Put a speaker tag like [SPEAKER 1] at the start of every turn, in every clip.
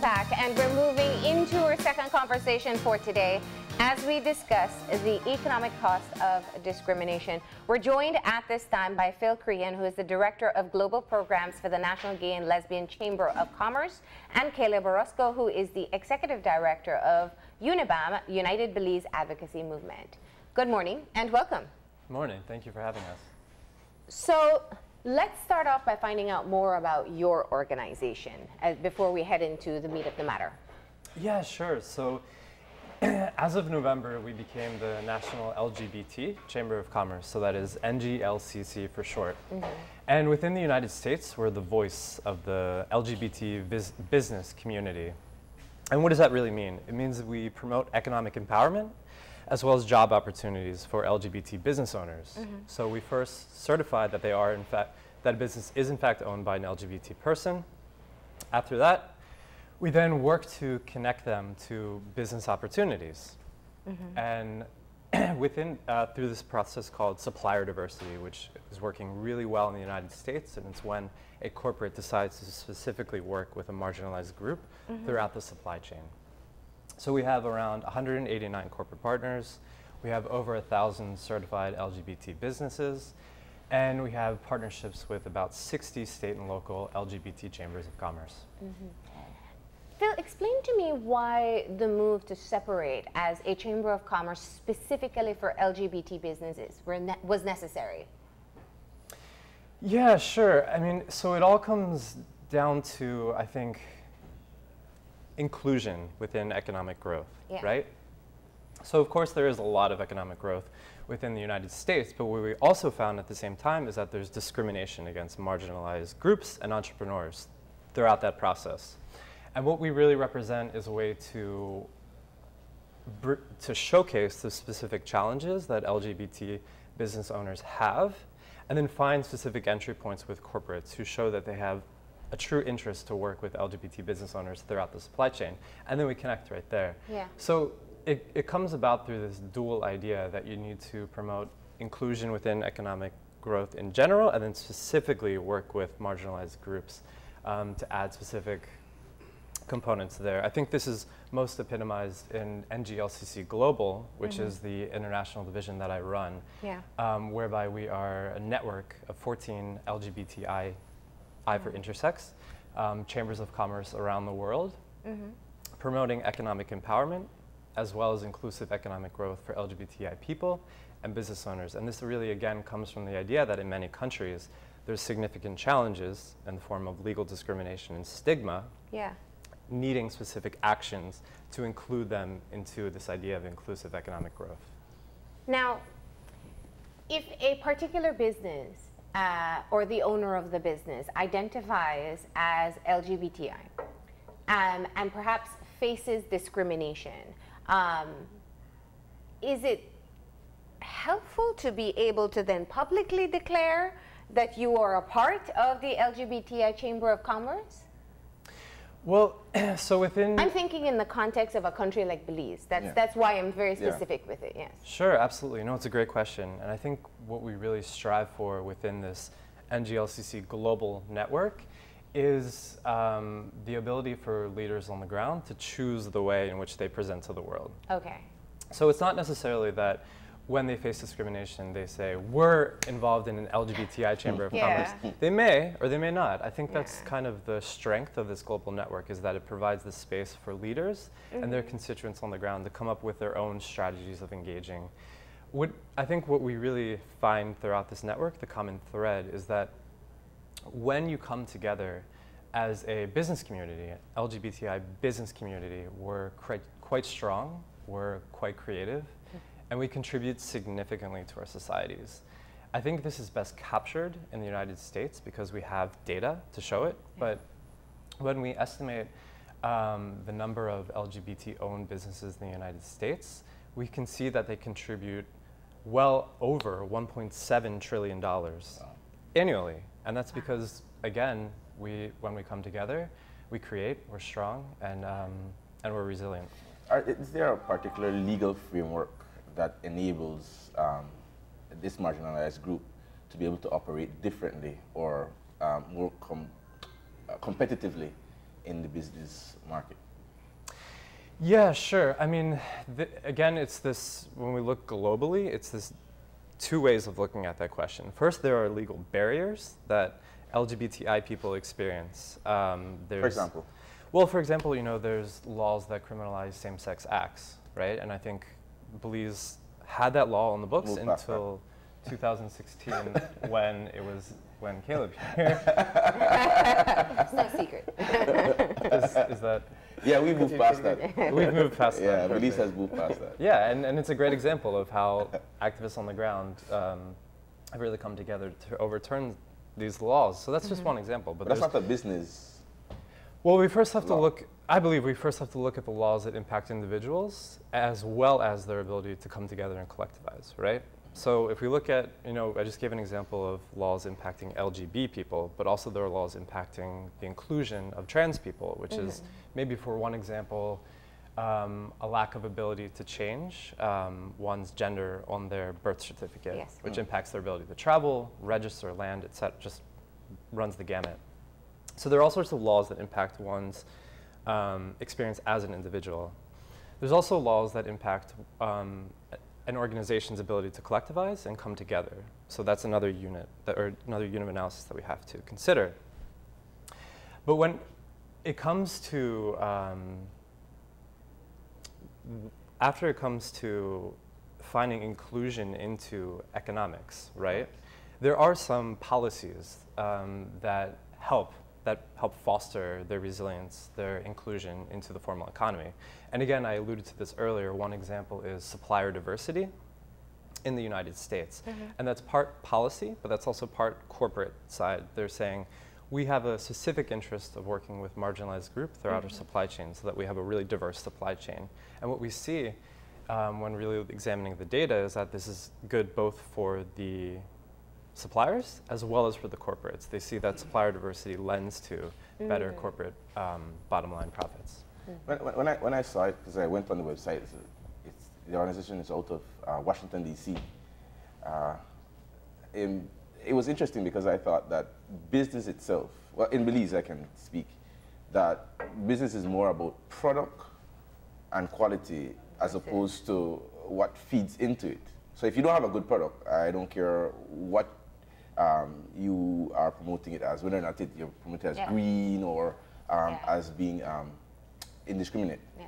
[SPEAKER 1] back. And we're moving into our second conversation for today as we discuss the economic cost of discrimination. We're joined at this time by Phil Crehan, who is the Director of Global Programs for the National Gay and Lesbian Chamber of Commerce, and Caleb Orozco, who is the Executive Director of UNIBAM, United Belize Advocacy Movement. Good morning and welcome.
[SPEAKER 2] Good morning. Thank you for having us.
[SPEAKER 1] So, Let's start off by finding out more about your organization uh, before we head into the meat of the matter.
[SPEAKER 2] Yeah, sure. So, as of November, we became the National LGBT Chamber of Commerce, so that is NGLCC for short. Mm-hmm. And within the United States, we're the voice of the LGBT business community. And what does that really mean? It means that we promote economic empowerment as well as job opportunities for LGBT business owners. Mm-hmm. So we first certified that they are in fact that a business is in fact owned by an LGBT person. After that, we then work to connect them to business opportunities. Mm-hmm. And within uh, through this process called supplier diversity, which is working really well in the United States, and it's when a corporate decides to specifically work with a marginalized group mm-hmm. throughout the supply chain. So we have around 189 corporate partners. We have over a thousand certified LGBT businesses, and we have partnerships with about 60 state and local LGBT chambers of commerce. Mm-hmm.
[SPEAKER 1] Phil, explain to me why the move to separate as a chamber of commerce specifically for LGBT businesses ne- was necessary.
[SPEAKER 2] Yeah, sure. I mean, so it all comes down to, I think, inclusion within economic growth, yeah. right? So, of course, there is a lot of economic growth within the United States, but what we also found at the same time is that there's discrimination against marginalized groups and entrepreneurs throughout that process. And what we really represent is a way to, to showcase the specific challenges that LGBT business owners have, and then find specific entry points with corporates who show that they have a true interest to work with LGBT business owners throughout the supply chain. And then we connect right there.
[SPEAKER 1] Yeah.
[SPEAKER 2] So it, it comes about through this dual idea that you need to promote inclusion within economic growth in general and then specifically work with marginalized groups um, to add specific components there. I think this is most epitomized in NGLCC Global, which mm-hmm. is the international division that I run,
[SPEAKER 1] yeah.
[SPEAKER 2] um, whereby we are a network of 14 LGBTI I for Intersex, um, chambers of commerce around the world, mm-hmm. promoting economic empowerment as well as inclusive economic growth for LGBTI people and business owners. And this really, again, comes from the idea that in many countries, there's significant challenges in the form of legal discrimination and stigma,
[SPEAKER 1] yeah.
[SPEAKER 2] needing specific actions to include them into this idea of inclusive economic growth.
[SPEAKER 1] Now, if a particular business uh, or the owner of the business identifies as LGBTI um, and perhaps faces discrimination, um, is it helpful to be able to then publicly declare that you are a part of the LGBTI Chamber of Commerce?
[SPEAKER 2] Well, so within
[SPEAKER 1] I'm thinking in the context of a country like Belize. That's yeah. that's why I'm very specific yeah. with it. Yes.
[SPEAKER 2] Sure, absolutely. No, it's a great question, and I think what we really strive for within this NGLCC global network is um, the ability for leaders on the ground to choose the way in which they present to the world.
[SPEAKER 1] Okay.
[SPEAKER 2] So it's not necessarily that when they face discrimination, they say, we're involved in an LGBTI Chamber of yeah. Commerce. They may or they may not. I think that's yeah. kind of the strength of this global network is that it provides the space for leaders mm-hmm. and their mm-hmm. constituents on the ground to come up with their own strategies of engaging. What, I think what we really find throughout this network, the common thread, is that when you come together as a business community, LGBTI business community, we're quite, quite strong, we're quite creative, and we contribute significantly to our societies. I think this is best captured in the United States because we have data to show it, yeah. but when we estimate um, the number of LGBT owned businesses in the United States, we can see that they contribute well over $1.7 trillion wow. annually. And that's because, again, we, when we come together, we create, we're strong, and, um, and we're resilient.
[SPEAKER 3] Are, is there a particular legal framework that enables um, this marginalized group to be able to operate differently or um, more com uh, competitively in the business market?
[SPEAKER 2] Yeah, sure. I mean, again, it's this, when we look globally, it's this two ways of looking at that question. First, there are legal barriers that LGBTI people experience.
[SPEAKER 3] Um, for example?
[SPEAKER 2] Well, for example, you know, there's laws that criminalize same-sex acts, right? And I think Belize had that law on the books Move until 2016 when it was when Caleb here.
[SPEAKER 1] it's no secret.
[SPEAKER 2] is, is, that?
[SPEAKER 3] Yeah, we moved past that.
[SPEAKER 2] We've moved past
[SPEAKER 3] yeah,
[SPEAKER 2] that.
[SPEAKER 3] Yeah, Belize has moved past that.
[SPEAKER 2] Yeah, and, and it's a great example of how activists on the ground um, have really come together to overturn these laws. So that's mm-hmm. just one example.
[SPEAKER 3] But, but that's not the business.
[SPEAKER 2] Well, we first have law. to look. I believe we first have to look at the laws that impact individuals as well as their ability to come together and collectivize, right? So if we look at, you know, I just gave an example of laws impacting LGB people, but also there are laws impacting the inclusion of trans people, which mm-hmm. is maybe for one example, um, a lack of ability to change um, one's gender on their birth certificate, yes. which mm. impacts their ability to travel, register, land, etc. Just runs the gamut. So there are all sorts of laws that impact one's um, experience as an individual. There's also laws that impact um, an organization's ability to collectivize and come together. So that's another unit, that, or another unit of analysis that we have to consider. But when it comes to um, after it comes to finding inclusion into economics, right? There are some policies um, that help that help foster their resilience, their inclusion into the formal economy. And again, I alluded to this earlier. One example is supplier diversity in the United States. Mm-hmm. And that's part policy, but that's also part corporate side. They're saying, we have a specific interest of working with marginalized groups throughout mm-hmm. our supply chain so that we have a really diverse supply chain. And what we see um, when really examining the data is that this is good both for the suppliers as well as for the corporates. They see that supplier diversity lends to better mm-hmm. corporate um, bottom line profits.
[SPEAKER 3] Mm-hmm. When, when, I, when I saw it, because I went on the website, it's, it's, the organization is out of uh, Washington, D.C. Uh, it was interesting because I thought that business itself, well, in Belize I can speak, that business is more about product and quality as opposed to what feeds into it. So if you don't have a good product, I don't care what um, you are promoting it as, whether or not it, you're promoting it as yeah. green or um, yeah. as being um, indiscriminate. Yeah.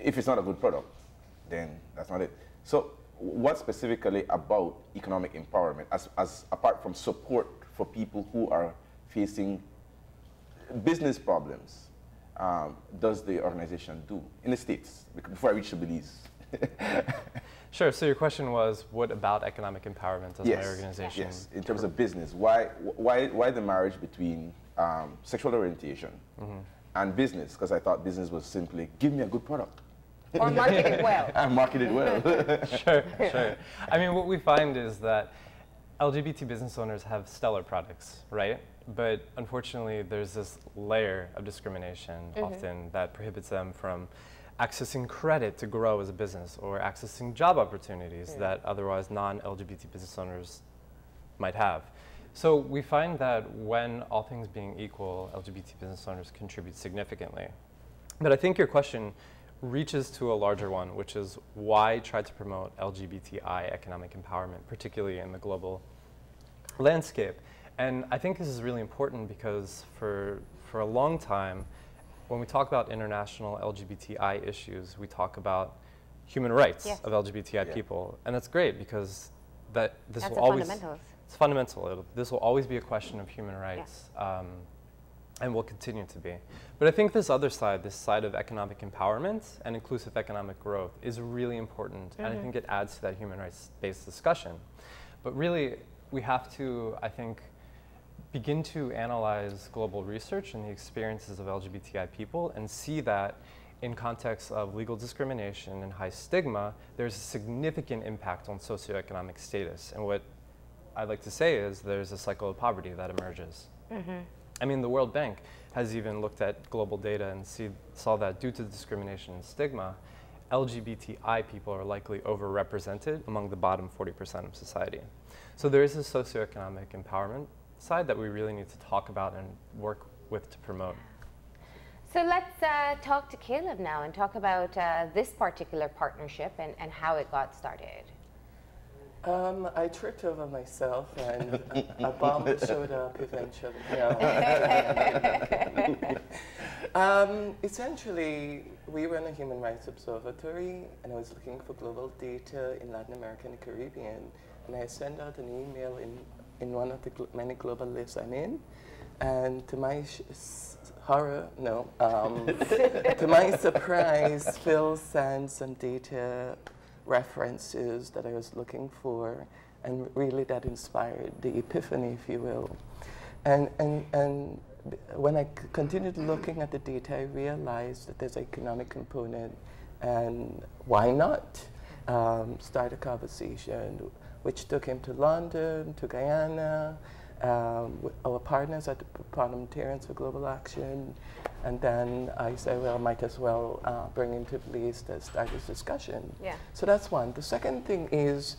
[SPEAKER 3] If it's not a good product, then that's not it. So what specifically about economic empowerment, as, as apart from support for people who are facing business problems, um, does the organization do in the States, before I reach the Belize?
[SPEAKER 2] sure, so your question was, what about economic empowerment as
[SPEAKER 3] yes.
[SPEAKER 2] my organization?
[SPEAKER 3] Yes, in terms of business, why, why, why the marriage between um, sexual orientation mm-hmm. and business? Because I thought business was simply, give me a good product.
[SPEAKER 1] Or market it well.
[SPEAKER 3] and market it well.
[SPEAKER 2] sure, sure. I mean, what we find is that LGBT business owners have stellar products, right? But unfortunately, there's this layer of discrimination mm-hmm. often that prohibits them from accessing credit to grow as a business or accessing job opportunities yeah. that otherwise non-LGBT business owners might have. So we find that when all things being equal, LGBT business owners contribute significantly. But I think your question reaches to a larger one, which is why try to promote LGBTI economic empowerment, particularly in the global landscape. And I think this is really important because for, for a long time, when we talk about international LGBTI issues, we talk about human rights yes. of LGBTI yeah. people. And that's great because that this
[SPEAKER 1] that's
[SPEAKER 2] will always
[SPEAKER 1] it's
[SPEAKER 2] fundamental. It'll, this will always be a question of human rights. Yeah. Um, and will continue to be. But I think this other side, this side of economic empowerment and inclusive economic growth, is really important, mm-hmm. and I mm-hmm. think it adds to that human rights-based discussion. But really, we have to, I think, begin to analyze global research and the experiences of LGBTI people and see that in context of legal discrimination and high stigma, there's a significant impact on socioeconomic status. And what I'd like to say is there's a cycle of poverty that emerges. Mm-hmm. I mean, the World Bank has even looked at global data and see, saw that due to discrimination and stigma, LGBTI people are likely overrepresented among the bottom 40% of society. So there is a socioeconomic empowerment side that we really need to talk about and work with to promote.
[SPEAKER 1] So let's uh, talk to Caleb now and talk about uh, this particular partnership and, and how it got started.
[SPEAKER 4] Um, I tripped over myself and a, a bomb showed up eventually. No. um, essentially, we run a human rights observatory, and I was looking for global data in Latin America and the Caribbean. And I sent out an email in, in one of the gl- many global lists I'm in. And to my sh- horror, no, um, to my surprise, Phil sent some data references that I was looking for, and really that inspired the epiphany, if you will. And, and, and when I c- continued looking at the data, I realized that there's an economic component, and why not um, start a conversation, which took him to London, to Guyana, um, with our partners at the Parliamentarians for Global Action, and then I said, well, might as well uh, bring him to Belize to start this discussion.
[SPEAKER 1] Yeah.
[SPEAKER 4] So that's one. The second thing is,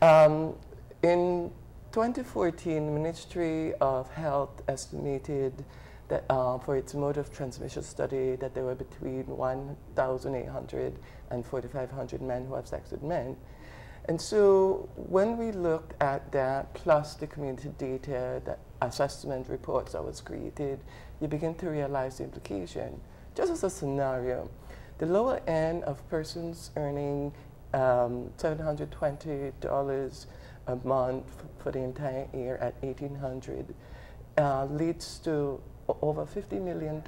[SPEAKER 4] um, in 2014, the Ministry of Health estimated that uh, for its mode of transmission study that there were between 1,800 and 4,500 men who have sex with men. And so when we looked at that, plus the community data, the assessment reports that was created, you begin to realize the implication. Just as a scenario, the lower end of persons earning um, $720 a month for the entire year at 1800 uh, leads to over $50 million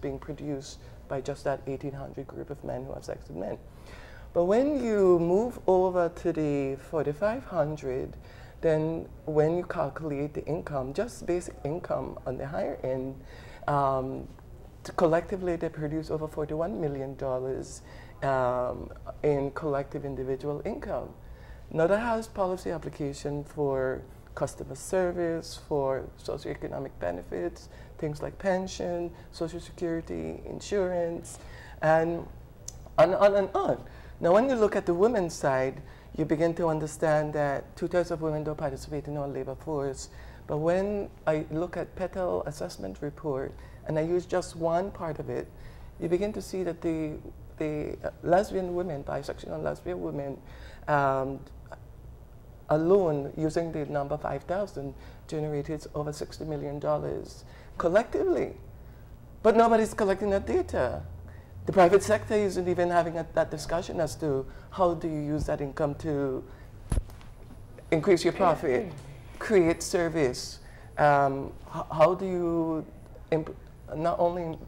[SPEAKER 4] being produced by just that 1800 group of men who have sex with men. But when you move over to the 4500, then when you calculate the income, just basic income on the higher end, um, collectively they produce over $41 million um, in collective individual income. Now that has policy application for customer service, for socioeconomic benefits, things like pension, social security, insurance, and on, on and on. Now, when you look at the women's side, you begin to understand that two-thirds of women don't participate in our labor force. But when I look at Petal assessment report, and I use just one part of it, you begin to see that the, the lesbian women, bisexual and lesbian women, um, alone, using the number 5,000, generated over $60 million collectively. But nobody's collecting that data. The private sector isn't even having a, that discussion as to how do you use that income to increase your profit, create service. Um, how do you imp- not only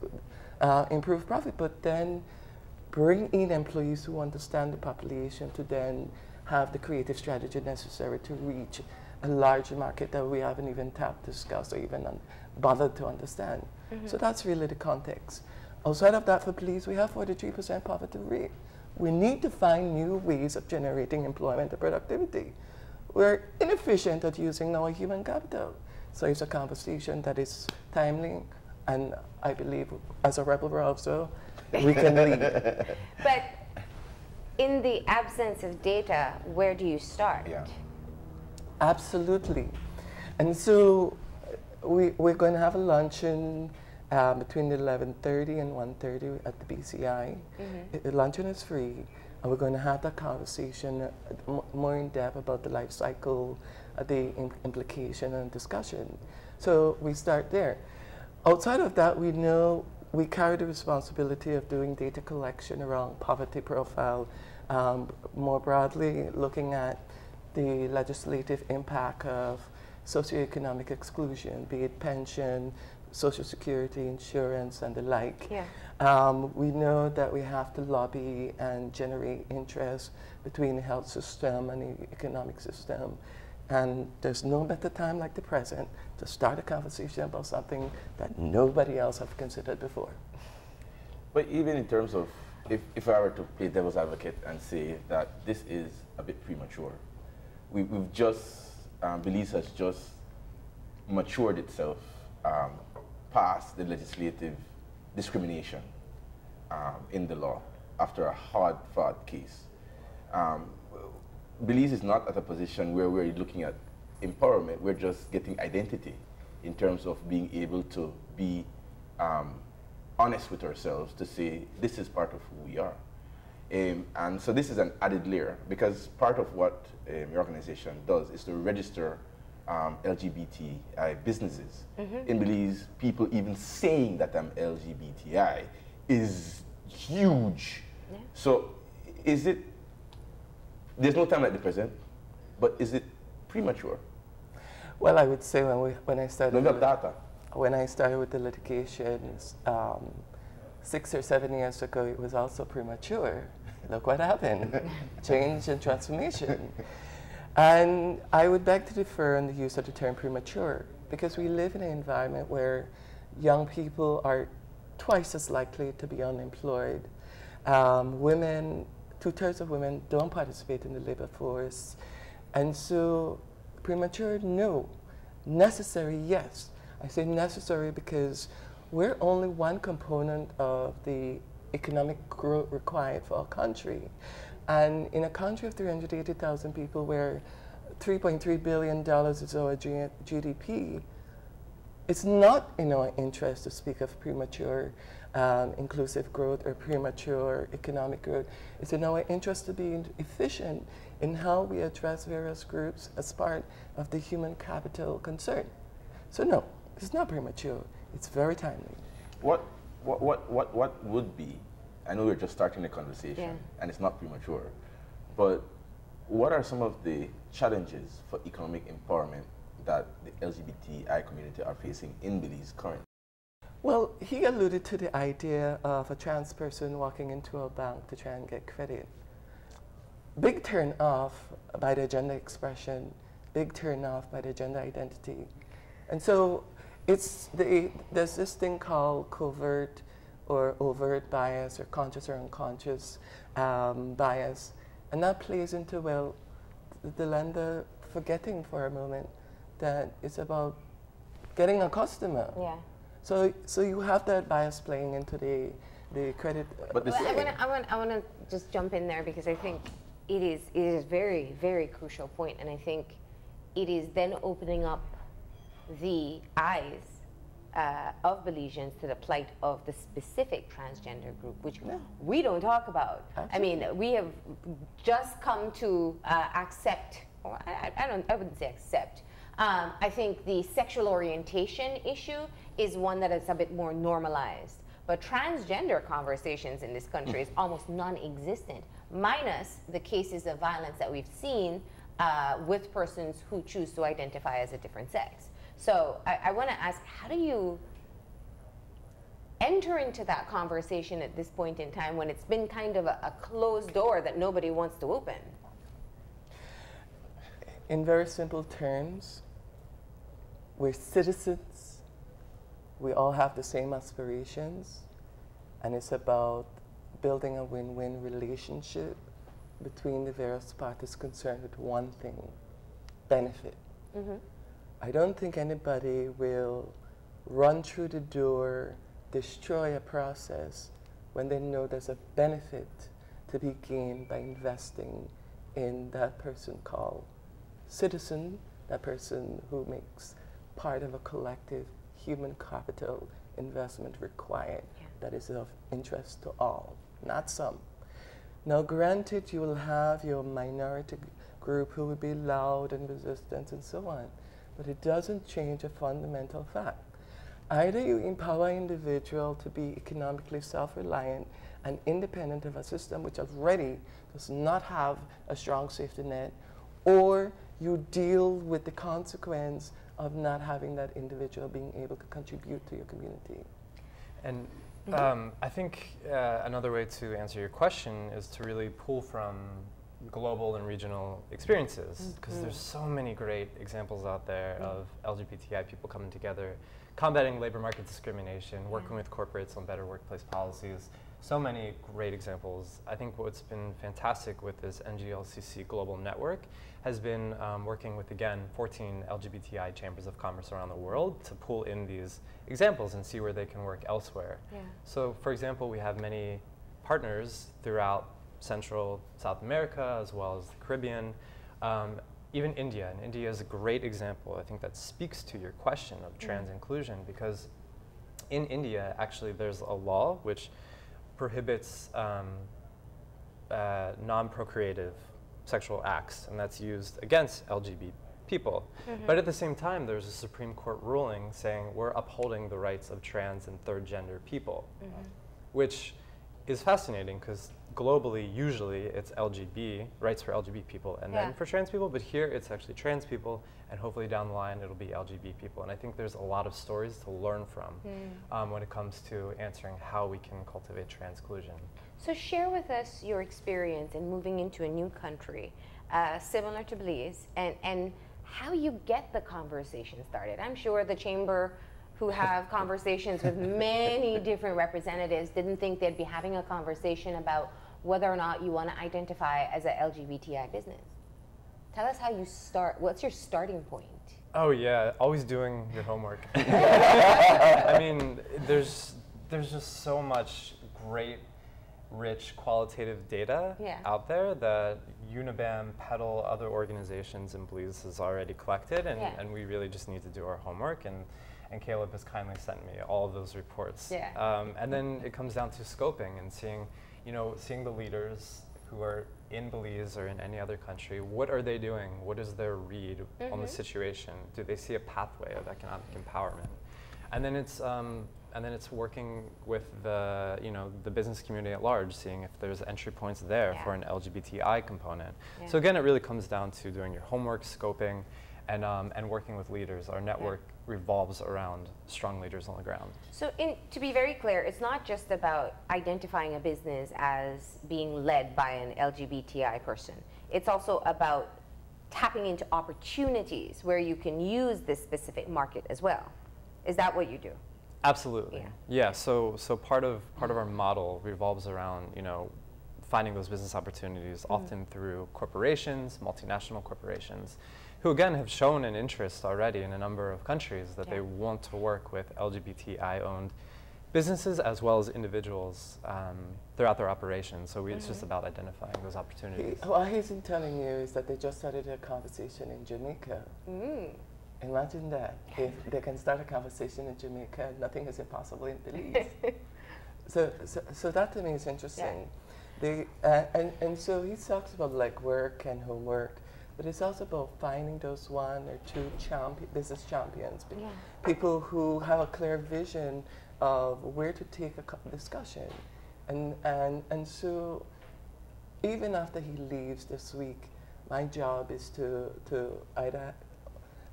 [SPEAKER 4] uh, improve profit, but then bring in employees who understand the population to then have the creative strategy necessary to reach a large market that we haven't even tapped, discussed, or even bothered to understand. So that's really the context. Outside of that, for Belize, we have 43% poverty rate. We need to find new ways of generating employment and productivity. We're inefficient at using our human capital. So it's a conversation that is timely, and I believe, as a rebel also, we can lead.
[SPEAKER 1] But in the absence of data, where do you start?
[SPEAKER 3] Yeah.
[SPEAKER 4] Absolutely. And so we, we're going to have a luncheon uh, between 11.30 and 1.30 at the BCI. It- The luncheon is free, and we're going to have that conversation uh, more in depth about the life cycle, uh, the im- implication and discussion. So we start there. Outside of that, we know we carry the responsibility of doing data collection around poverty profile, um, more broadly looking at the legislative impact of socioeconomic exclusion, be it pension, social security, insurance, and the like.
[SPEAKER 1] Yeah.
[SPEAKER 4] Um, we know that we have to lobby and generate interest between the health system and the economic system. And there's no better time like the present to start a conversation about something that nobody else have considered before.
[SPEAKER 3] But even in terms of, if, if I were to play devil's advocate and say that this is a bit premature, we, we've just, um, Belize has just matured itself um, past the legislative discrimination um, in the law after a hard fought case. Um, Belize is not at a position where we're looking at empowerment, we're just getting identity in terms of being able to be um, honest with ourselves to say this is part of who we are. Um, and so this is an added layer because part of what um, your organization does is to register um, LGBTI businesses.
[SPEAKER 1] Mm-hmm.
[SPEAKER 3] In Belize, people even saying that I'm LGBTI is huge.
[SPEAKER 1] Yeah.
[SPEAKER 3] So is it, there's no time like the present, but is it premature?
[SPEAKER 4] Well, I would say when, we, when I started
[SPEAKER 3] No,
[SPEAKER 4] with-
[SPEAKER 3] data.
[SPEAKER 4] when I started with the litigations um, six or seven years ago, it was also premature. Look what happened change and transformation. And I would beg to differ on the use of the term premature because we live in an environment where young people are twice as likely to be unemployed. Um, women, two thirds of women don't participate in the labor force. And so, premature, no. Necessary, yes. I say necessary because we're only one component of the economic growth required for our country. And in a country of 380,000 people where $3.3 billion is our G- GDP, it's not in our interest to speak of premature um, inclusive growth or premature economic growth. It's in our interest to be efficient in how we address various groups as part of the human capital concern. So no, it's not premature. It's very timely.
[SPEAKER 3] What, what, what, what, what would be, I know we're just starting the conversation
[SPEAKER 1] Yeah.
[SPEAKER 3] and it's not premature, but what are some of the challenges for economic empowerment that the LGBTI community are facing in Belize currently?
[SPEAKER 4] Well, he alluded to the idea of a trans person walking into a bank to try and get credit. Big turn off by the gender expression, big turn off by the gender identity. And so it's the, there's this thing called covert or overt bias or conscious or unconscious um, bias. And that plays into, well, the lender forgetting for a moment that it's about getting a customer.
[SPEAKER 1] Yeah.
[SPEAKER 4] So, so you have that bias playing into the, the credit. uh,
[SPEAKER 3] But the
[SPEAKER 1] Well, I want to I wanna, I wanna just jump in there because I think it is it is a very very crucial point, and I think it is then opening up the eyes uh, of Belizeans to the plight of the specific transgender group, which we don't talk about. I mean, we have just come to uh, accept. Or I, I I don't. I wouldn't say accept. Um, I think the sexual orientation issue is one that is a bit more normalized. But transgender conversations in this country is almost non-existent, minus the cases of violence that we've seen uh, with persons who choose to identify as a different sex. So I, I want to ask, how do you enter into that conversation at this point in time when it's been kind of a, a closed door that nobody wants to open?
[SPEAKER 4] In very simple terms, we're citizens. We all have the same aspirations. And it's about building a win win relationship between the various parties concerned with one thing benefit. Mm-hmm. I don't think anybody will run through the door, destroy a process when they know there's a benefit to be gained by investing in that person called citizen, that person who makes part of a collective human capital investment required
[SPEAKER 1] Yeah.
[SPEAKER 4] that is of interest to all, not some. Now, granted, you will have your minority group who will be loud and resistant and so on, but it doesn't change a fundamental fact. Either you empower an individual to be economically self-reliant and independent of a system which already does not have a strong safety net, or you deal with the consequence of not having that individual being able to contribute to your community.
[SPEAKER 2] And um, I think uh, another way to answer your question is to really pull from global and regional experiences because there's mm-hmm. so many great examples out there mm. of LGBTI people coming together, combating labor market discrimination, mm. working with corporates on better workplace policies. So many great examples. I think what's been fantastic with this NGLCC global network has been um, working with, again, 14 LGBTI chambers of commerce around the world to pull in these examples and see where they can work elsewhere.
[SPEAKER 1] Yeah.
[SPEAKER 2] So, for example, we have many partners throughout Central South America as well as the Caribbean, um, even India. And India is a great example, I think, that speaks to your question of trans inclusion because in India, actually, there's a law which prohibits um, uh, non-procreative sexual acts, and that's used against LGBT people.
[SPEAKER 1] Mm-hmm.
[SPEAKER 2] But at the same time, there's a Supreme Court ruling saying we're upholding the rights of trans and third gender people,
[SPEAKER 1] Mm-hmm.
[SPEAKER 2] which is fascinating because globally, usually it's LGB, rights for LGBT people, and
[SPEAKER 1] Yeah.
[SPEAKER 2] then for trans people, but here it's actually trans people, and hopefully down the line it'll be LGBT people. And I think there's a lot of stories to learn from
[SPEAKER 1] Hmm.
[SPEAKER 2] um, when it comes to answering how we can cultivate transclusion.
[SPEAKER 1] So share with us your experience in moving into a new country, uh, similar to Belize, and, and how you get the conversation started. I'm sure the chamber, who have conversations with many different representatives, didn't think they'd be having a conversation about whether or not you want to identify as a LGBTI business. Tell us how you start. What's your starting point?
[SPEAKER 2] Oh yeah, always doing your homework. I mean, there's there's just so much great, rich, qualitative data
[SPEAKER 1] Yeah.
[SPEAKER 2] out there that Unibam, Petal, other organizations and Belize has already collected, and,
[SPEAKER 1] Yeah.
[SPEAKER 2] and we really just need to do our homework. And and Caleb has kindly sent me all of those reports.
[SPEAKER 1] Yeah.
[SPEAKER 2] Um, and then it comes down to scoping and seeing, you know, seeing the leaders who are in Belize or in any other country. What are they doing? What is their read on the
[SPEAKER 1] Mhm.
[SPEAKER 2] situation? Do they see a pathway of economic empowerment? And then it's um, and then it's working with the you know the business community at large, seeing if there's entry points there
[SPEAKER 1] Yeah.
[SPEAKER 2] for an LGBTI component.
[SPEAKER 1] Yeah.
[SPEAKER 2] So again, it really comes down to doing your homework, scoping, and um, and working with leaders. Our network revolves around strong leaders on the ground.
[SPEAKER 1] So, in, to be very clear, it's not just about identifying a business as being led by an LGBTI person. It's also about tapping into opportunities where you can use this specific market as well. Is that what you do?
[SPEAKER 2] Absolutely.
[SPEAKER 1] Yeah.
[SPEAKER 2] Yeah. So so part of part of our model revolves around you know finding those business opportunities
[SPEAKER 1] Mm-hmm.
[SPEAKER 2] often through corporations, multinational corporations, who again have shown an interest already in a number of countries that they want to work with LGBTI-owned businesses as well as individuals um, throughout their operations. So we, it's
[SPEAKER 1] Mm-hmm.
[SPEAKER 2] just about identifying those
[SPEAKER 4] He,
[SPEAKER 2] opportunities.
[SPEAKER 4] what he's in telling you is that they just started a conversation in Jamaica.
[SPEAKER 1] Mm.
[SPEAKER 4] Imagine that. If they can start a conversation in Jamaica, nothing is impossible in Belize. so, so, so that to me is interesting. They, uh, and, and so he talks about like work and homework, but it's also about finding those one or two champion, business champions,
[SPEAKER 1] Yeah.
[SPEAKER 4] people who have a clear vision of where to take a discussion. And, and, and so even after he leaves this week, my job is to, to either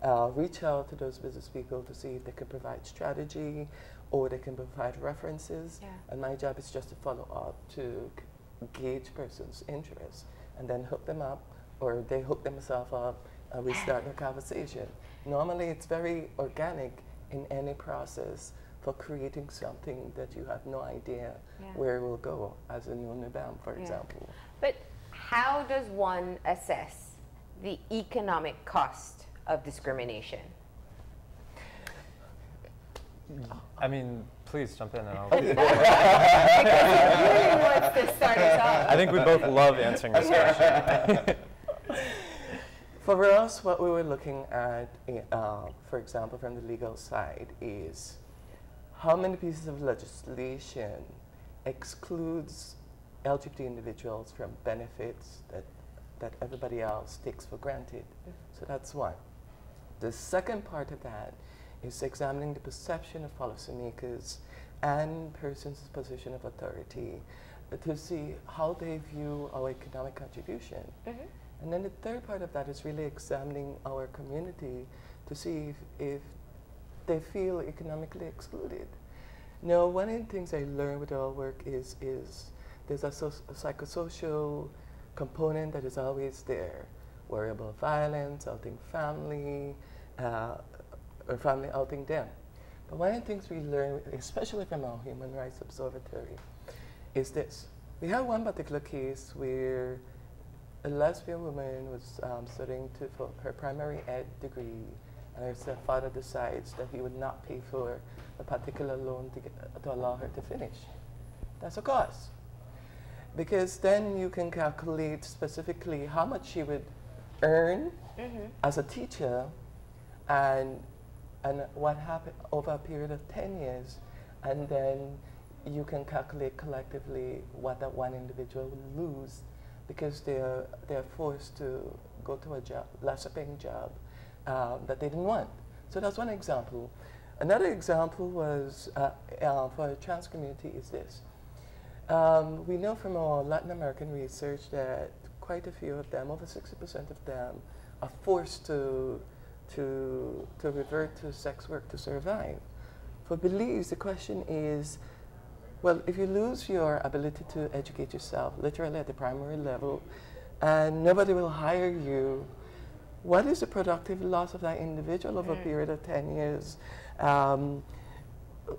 [SPEAKER 4] uh, reach out to those business people to see if they can provide strategy or they can provide references.
[SPEAKER 1] Yeah.
[SPEAKER 4] And my job is just to follow up to gauge person's interest and then hook them up or they hook themselves up and we start the conversation. Normally it's very organic in any process for creating something that you have no idea
[SPEAKER 1] Yeah.
[SPEAKER 4] where it will go, as in Unibam, for
[SPEAKER 1] Yeah.
[SPEAKER 4] example.
[SPEAKER 1] But how does one assess the economic cost of discrimination?
[SPEAKER 2] I mean, please jump in and I'll.
[SPEAKER 1] Really wants to start us off.
[SPEAKER 2] I think we both love answering this question.
[SPEAKER 4] For us, what we were looking at, uh, for example, from the legal side, is how many pieces of legislation excludes LGBT individuals from benefits that, that everybody else takes for granted. So that's one. The second part of that is examining the perception of policymakers and persons in position of authority to see how they view our economic contribution.
[SPEAKER 1] Mhm.
[SPEAKER 4] And then the third part of that is really examining our community to see if, if they feel economically excluded. Now, one of the things I learned with our work is, is there's a, so- a psychosocial component that is always there. Worry about violence, outing family, uh, or family outing them. But one of the things we learn, especially from our Human Rights Observatory, is this. We have one particular case where a lesbian woman was um, studying to, for her primary ed degree, and her stepfather decides that he would not pay for a particular loan to, get, to allow her to finish. That's a cost. Because then you can calculate specifically how much she would earn
[SPEAKER 1] Mhm.
[SPEAKER 4] as a teacher and, and what happened over a period of 10 years and then you can calculate collectively what that one individual would lose because they're, they're forced to go to a job, lesser paying job um, that they didn't want. So that's one example. Another example was uh, uh, for the trans community is this. Um, we know from our Latin American research that quite a few of them, over 60% of them, are forced to, to, to revert to sex work to survive. For Belize, the question is, well, if you lose your ability to educate yourself, literally at the primary level, and nobody will hire you, what is the productive loss of that individual over a mm. period of 10 years? Um,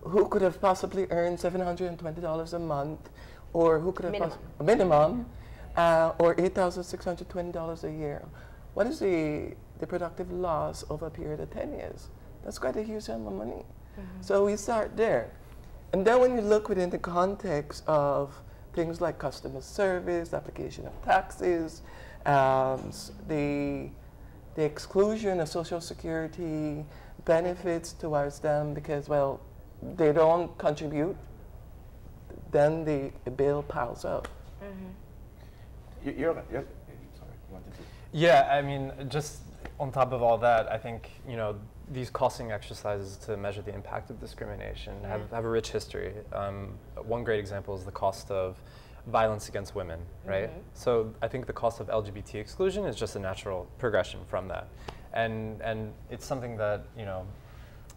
[SPEAKER 4] who could have possibly earned $720 a month, or who could have
[SPEAKER 1] minimum,
[SPEAKER 4] a minimum uh, or $8,620 a year? What is the, the productive loss over a period of 10 years? That's quite a huge sum of money. Mm-hmm. So we start there. And then when you look within the context of things like customer service, application of taxes, um, the, the exclusion of social security benefits towards them because, well, they don't contribute, then the bill piles up.
[SPEAKER 3] Mm-hmm. You're, you're, sorry, you to?
[SPEAKER 2] Yeah, I mean, just on top of all that, I think, you know, these costing exercises to measure the impact of discrimination yeah. have, have a rich history. Um, one great example is the cost of violence against women, right? Mm-hmm. So I think the cost of LGBT exclusion is just a natural progression from that. And, and it's something that, you know,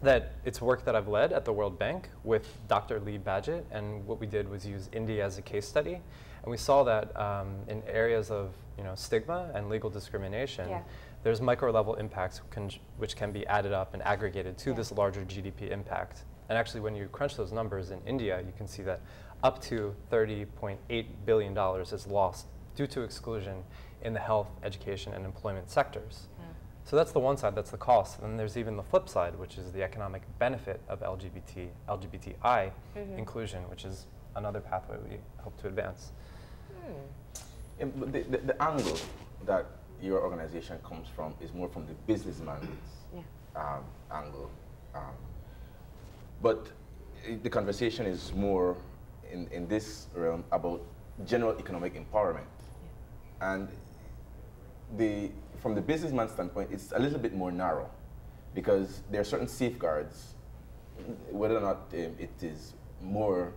[SPEAKER 2] that it's work that I've led at the World Bank with Dr. Lee Badgett, and what we did was use India as a case study, and we saw that um, in areas of you know stigma and legal discrimination, yeah there's micro level impacts can, which can be added up and aggregated to yeah. this larger GDP impact. And actually, when you crunch those numbers in India, you can see that up to $30.8 billion is lost due to exclusion in the health, education, and employment sectors. Mm. So that's the one side, that's the cost. And then there's even the flip side, which is the economic benefit of LGBT, LGBTI mm-hmm. inclusion, which is another pathway we hope to advance.
[SPEAKER 3] Mm. The, the, the angle that your organization comes from is more from the businessman's yeah. um, angle. Um, but the conversation is more in, in this realm about general economic empowerment. Yeah. And the, from the businessman standpoint, it's a little bit more narrow because there are certain safeguards, whether or not um, it is more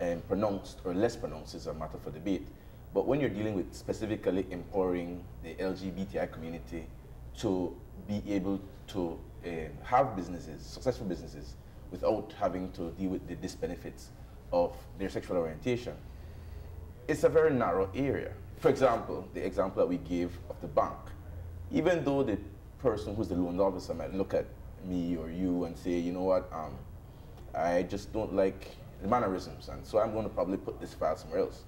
[SPEAKER 3] um, pronounced or less pronounced is a matter for debate. But when you're dealing with specifically empowering the LGBTI community to be able to uh, have businesses, successful businesses, without having to deal with the disbenefits of their sexual orientation, it's a very narrow area. For example, the example that we gave of the bank, even though the person who's the loan officer might look at me or you and say, you know what, um, I just don't like the mannerisms, and so I'm going to probably put this file somewhere else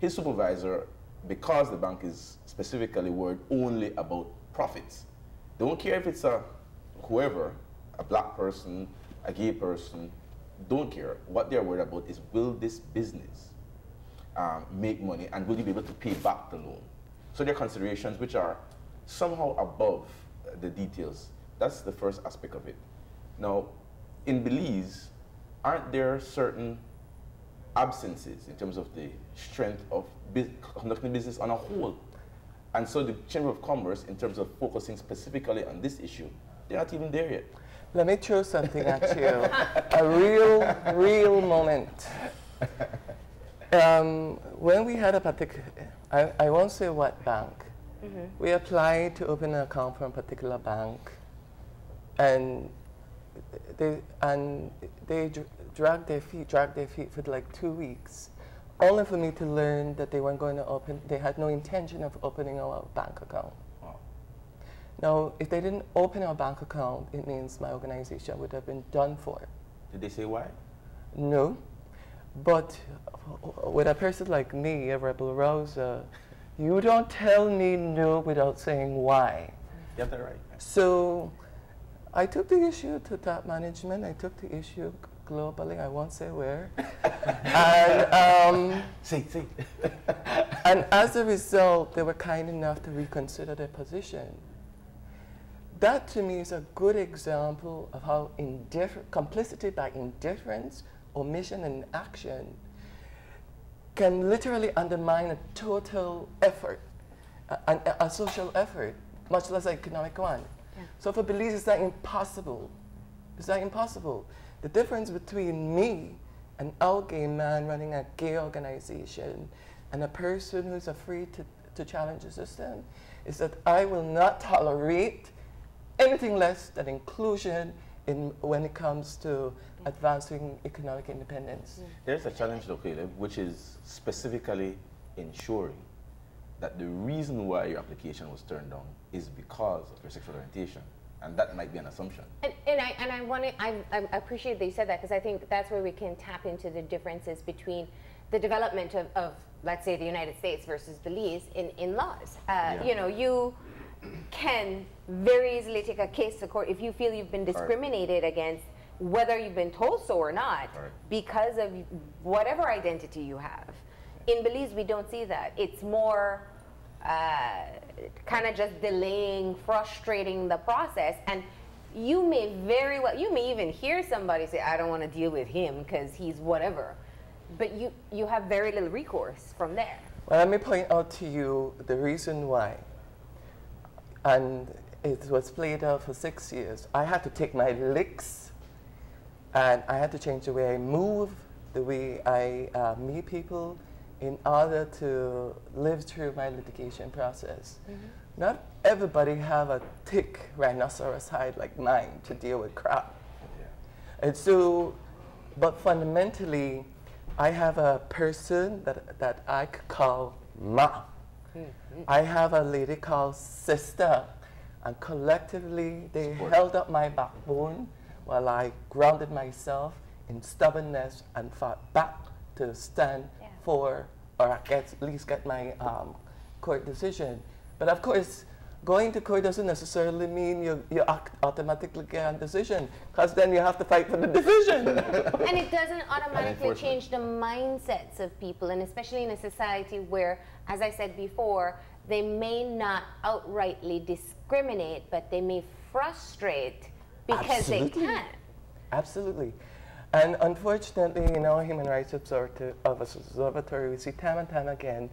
[SPEAKER 3] his supervisor, because the bank is specifically worried only about profits, they don't care if it's a whoever, a black person, a gay person, don't care. What they're worried about is will this business um, make money and will you be able to pay back the loan? So there are considerations which are somehow above the details. That's the first aspect of it. Now, in Belize, aren't there certain absences in terms of the strength of conducting business on a whole. And so the Chamber of Commerce, in terms of focusing specifically on this issue, they're not even there yet.
[SPEAKER 4] Let me throw something at you. a real, real moment. Um, when we had a particular, I, I won't say what bank, mm -hmm. we applied to open an account for a particular bank, and they, and they dragged their feet, dragged their feet for like two weeks, only for me to learn that they weren't going to open, they had no intention of opening our bank account. Wow. Now, if they didn't open our bank account, it means my organization would have been done for.
[SPEAKER 3] Did they say why?
[SPEAKER 4] No. But with a person like me, a rebel rouser, you don't tell me no without saying why.
[SPEAKER 3] You have that right.
[SPEAKER 4] So I took the issue to top management. I took the issue globally. I won't say where. and um,
[SPEAKER 3] see, see.
[SPEAKER 4] and as a result, they were kind enough to reconsider their position. That to me is a good example of how complicity by indifference omission and action can literally undermine a total effort, a, a, a social effort, much less an economic one.
[SPEAKER 1] Yeah.
[SPEAKER 4] So for Belize, it's not impossible. It's not impossible. The difference between me, an out gay man running a gay organization, and a person who's afraid to, to challenge the system is that I will not tolerate anything less than inclusion in when it comes to advancing economic independence. Mm.
[SPEAKER 3] There's a challenge, though, Caleb, which is specifically ensuring that the reason why your application was turned down is because of your sexual orientation. And that might be an assumption.
[SPEAKER 1] And, and I and I want to I, I appreciate that you said that because I think that's where we can tap into the differences between the development of, of let's say the United States versus Belize in in laws. Uh,
[SPEAKER 3] Yeah.
[SPEAKER 1] You know, you can very easily take a case to court if you feel you've been discriminated against, whether you've been told so or not,
[SPEAKER 3] Correct.
[SPEAKER 1] because of whatever identity you have. In Belize, we don't see that. It's more uh, kind of just delaying, frustrating the process. And you may very well, you may even hear somebody say, I don't want to deal with him because he's whatever. But you, you have very little recourse from there.
[SPEAKER 4] Well, let me point out to you the reason why. And it was played out for six years. I had to take my licks and I had to change the way I move, the way I uh, meet people in order to live through my litigation process. Mm-hmm. Not everybody have a thick rhinoceros hide like mine to deal with crap. And so, but fundamentally, I have a person that, that I could call Ma. Mm-hmm. I have a lady called Sister. And collectively, they
[SPEAKER 3] Support.
[SPEAKER 4] held up my backbone while I grounded myself in stubbornness and fought back to stand
[SPEAKER 1] Yeah.
[SPEAKER 4] For, or at get- at least get my um, court decision. But of course, going to court doesn't necessarily mean you, you act automatically get a decision, because then you have to fight for the decision.
[SPEAKER 1] and it doesn't automatically change the mindsets of people, and especially in a society where, as I said before, they may not outrightly discriminate, but they may frustrate because
[SPEAKER 4] Absolutely.
[SPEAKER 1] they can.
[SPEAKER 4] Absolutely. And unfortunately, in our human rights observatory, of us observatory, we see time and time again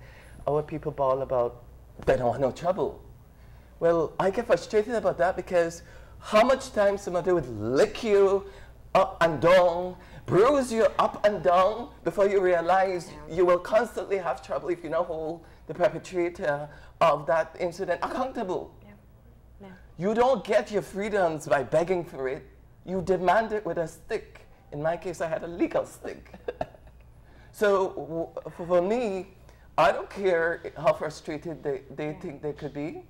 [SPEAKER 4] our people bawl about they don't want no trouble. Well, I get frustrated about that because how much time somebody would lick you up and down, bruise you up and down before you realize you will constantly have trouble if you don't hold the perpetrator of that incident accountable.
[SPEAKER 1] Yeah.
[SPEAKER 4] You don't get your freedoms by begging for it. You demand it with a stick. In my case, I had a legal stick. so w- for for me, I don't care how frustrated they, they think they could be.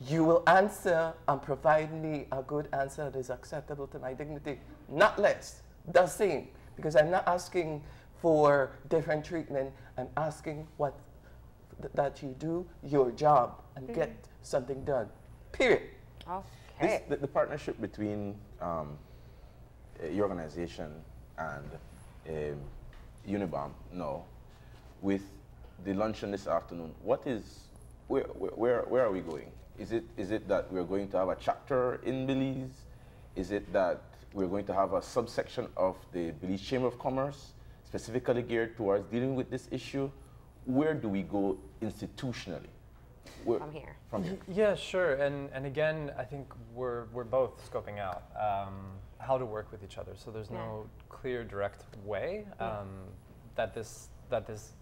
[SPEAKER 4] You will answer and provide me a good answer that is acceptable to my dignity, not less, the same. Because I'm not asking for different treatment. I'm asking what th- that you do your job and get something done. Period.
[SPEAKER 3] This,
[SPEAKER 1] Okay.
[SPEAKER 3] the, the partnership between um, your organization and um, UNIBAM, no, with the luncheon this afternoon, what is, where, where, where, where are we going? Is it, is it that we're going to have a chapter in Belize? Is it that we're going to have a subsection of the Belize Chamber of Commerce specifically geared towards dealing with this issue? Where do we go institutionally? Where-
[SPEAKER 1] From here.
[SPEAKER 3] From here.
[SPEAKER 2] Yeah, sure. And, and again, I think we're, we're both scoping out um, how to work with each other. So there's no clear, direct way um, that, this, that this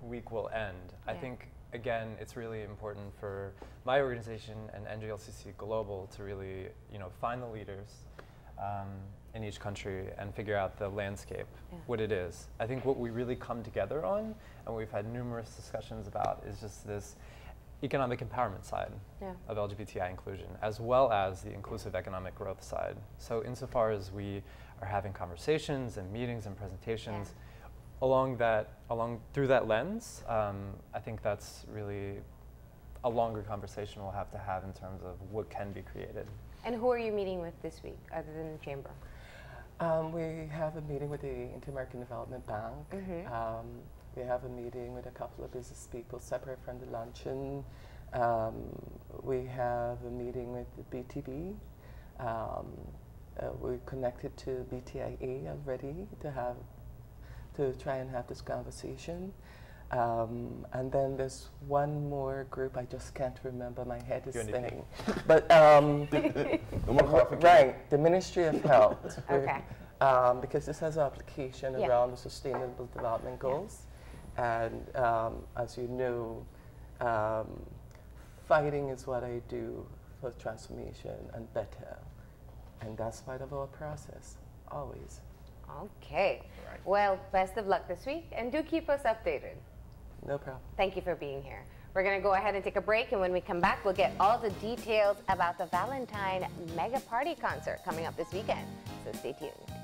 [SPEAKER 2] week will end. I think, again, it's really important for my organization and NGLCC Global to really you know, find the leaders um, in each country and figure out the landscape,
[SPEAKER 1] Yeah.
[SPEAKER 2] what it is. I think what we really come together on, and we've had numerous discussions about, is just this economic empowerment side
[SPEAKER 1] Yeah.
[SPEAKER 2] of LGBTI inclusion, as well as the inclusive economic growth side. So, insofar as we are having conversations and meetings and presentations along that, along through that lens, um, I think that's really a longer conversation we'll have to have in terms of what can be created.
[SPEAKER 1] And who are you meeting with this week, other than the chamber?
[SPEAKER 4] Um, we have a meeting with the Inter-American Development Bank.
[SPEAKER 1] Mhm.
[SPEAKER 4] Um, we have a meeting with a couple of business people separate from the luncheon. Um, we have a meeting with the BTB. Um, uh, we're connected to BTIA already to have to try and have this conversation. Um, and then there's one more group I just can't remember. My head is
[SPEAKER 2] UNDP.
[SPEAKER 4] spinning. But um,
[SPEAKER 3] No more coffee.
[SPEAKER 4] right, the Ministry of Health.
[SPEAKER 1] Okay.
[SPEAKER 4] Um, because this has application
[SPEAKER 1] Yeah.
[SPEAKER 4] around the Sustainable Development Goals, and um, as you know, um, fighting is what I do for transformation and better, and that's part of our process, always.
[SPEAKER 1] Okay. Right. Well, best of luck this week and do keep us updated.
[SPEAKER 4] No problem.
[SPEAKER 1] Thank you for being here. We're going to go ahead and take a break, and when we come back, we'll get all the details about the Valentine Mega Party concert coming up this weekend. So stay tuned.